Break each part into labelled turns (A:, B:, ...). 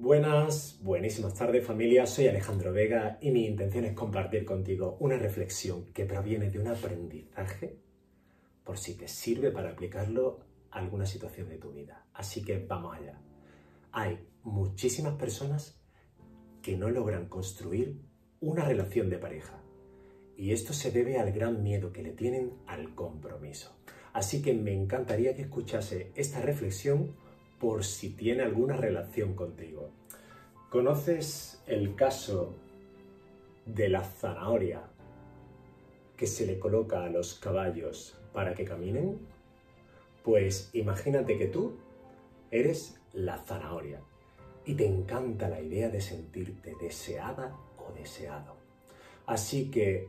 A: Buenas, buenísimas tardes familia, soy Alejandro Vega y mi intención es compartir contigo una reflexión que proviene de un aprendizaje por si te sirve para aplicarlo a alguna situación de tu vida. Así que vamos allá. Hay muchísimas personas que no logran construir una relación de pareja y esto se debe al gran miedo que le tienen al compromiso. Así que me encantaría que escuchase esta reflexión por si tiene alguna relación contigo. ¿Conoces el caso de la zanahoria que se le coloca a los caballos para que caminen? Pues imagínate que tú eres la zanahoria y te encanta la idea de sentirte deseada o deseado. Así que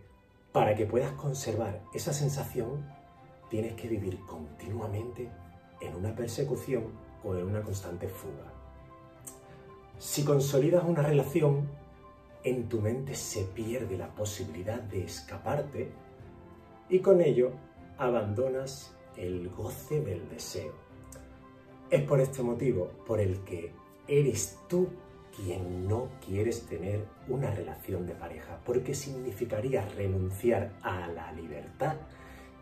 A: para que puedas conservar esa sensación, tienes que vivir continuamente en una persecución o en una constante fuga. Si consolidas una relación, en tu mente se pierde la posibilidad de escaparte y con ello abandonas el goce del deseo. Es por este motivo por el que eres tú quien no quieres tener una relación de pareja, porque significaría renunciar a la libertad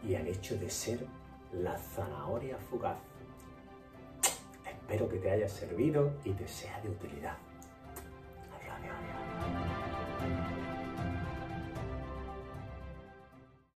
A: y al hecho de ser la zanahoria fugaz. Espero que te haya servido y te sea de utilidad.